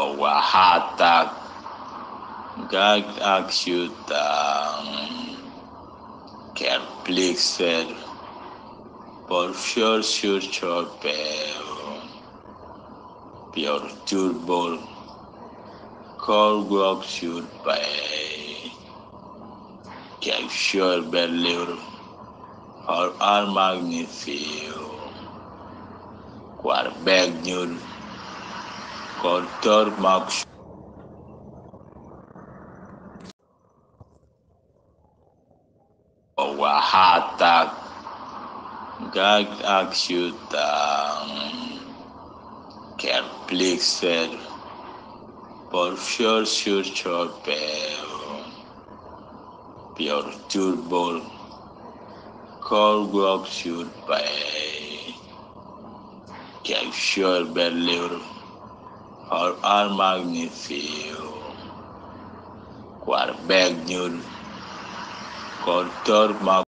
Oaxaca, Gag Axiutang, Kerplixer, por sure, sure, sure, pero, Pure Turbol, Korgok, sure, pay, Keg sure, belur, or all magnifio, Quarbeg nyul, Kortor max, Oaxaca, Gag Axiutang, Kerplixer, por sure, sure, sure, Pure Korgok, sure, pay, Keg sure, belur, or all magnifio, Quarbeg nyul, Kortor max,